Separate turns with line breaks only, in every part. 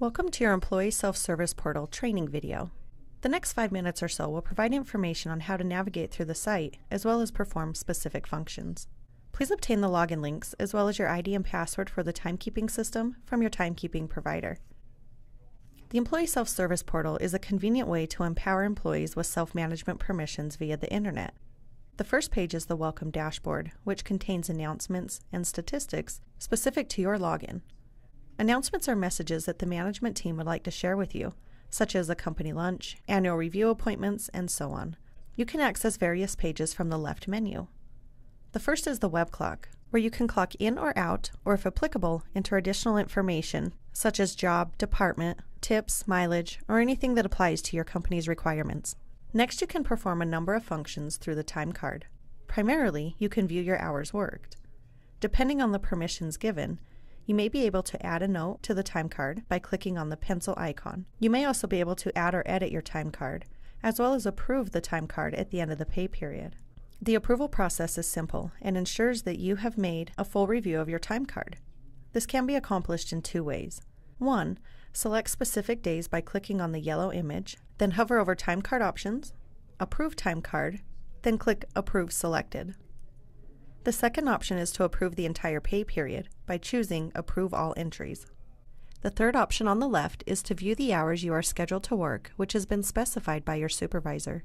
Welcome to your Employee Self-Service Portal training video. The next five minutes or so will provide information on how to navigate through the site, as well as perform specific functions. Please obtain the login links, as well as your ID and password for the timekeeping system from your timekeeping provider. The Employee Self-Service Portal is a convenient way to empower employees with self-management permissions via the Internet. The first page is the Welcome Dashboard, which contains announcements and statistics specific to your login. Announcements are messages that the management team would like to share with you, such as a company lunch, annual review appointments, and so on. You can access various pages from the left menu. The first is the web clock, where you can clock in or out, or if applicable, enter additional information such as job, department, tips, mileage, or anything that applies to your company's requirements. Next, you can perform a number of functions through the time card. Primarily, you can view your hours worked. Depending on the permissions given, you may be able to add a note to the time card by clicking on the pencil icon. You may also be able to add or edit your time card, as well as approve the time card at the end of the pay period. The approval process is simple and ensures that you have made a full review of your time card. This can be accomplished in two ways. One, select specific days by clicking on the yellow image, then hover over Time Card Options, Approve Time Card, then click Approve Selected. The second option is to approve the entire pay period by choosing Approve All Entries. The third option on the left is to view the hours you are scheduled to work, which has been specified by your supervisor.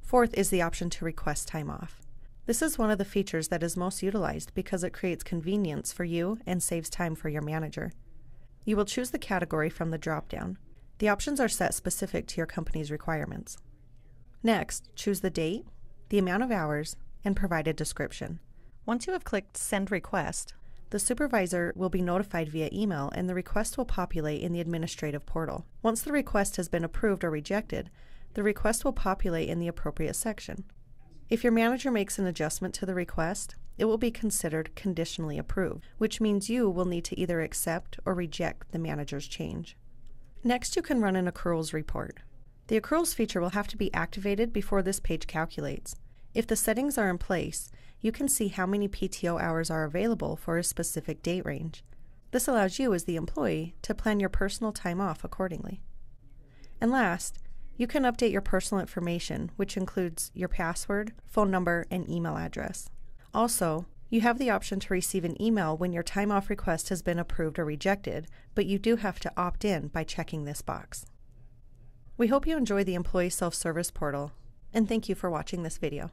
Fourth is the option to request time off. This is one of the features that is most utilized because it creates convenience for you and saves time for your manager. You will choose the category from the drop-down. The options are set specific to your company's requirements. Next, choose the date, the amount of hours, and provide a description. Once you have clicked Send Request, the supervisor will be notified via email and the request will populate in the administrative portal. Once the request has been approved or rejected, the request will populate in the appropriate section. If your manager makes an adjustment to the request, it will be considered conditionally approved, which means you will need to either accept or reject the manager's change. Next, you can run an accruals report. The accruals feature will have to be activated before this page calculates. If the settings are in place, you can see how many PTO hours are available for a specific date range. This allows you, as the employee, to plan your personal time off accordingly. And last, you can update your personal information, which includes your password, phone number, and email address. Also, you have the option to receive an email when your time off request has been approved or rejected, but you do have to opt in by checking this box. We hope you enjoy the Employee Self Service Portal, and thank you for watching this video.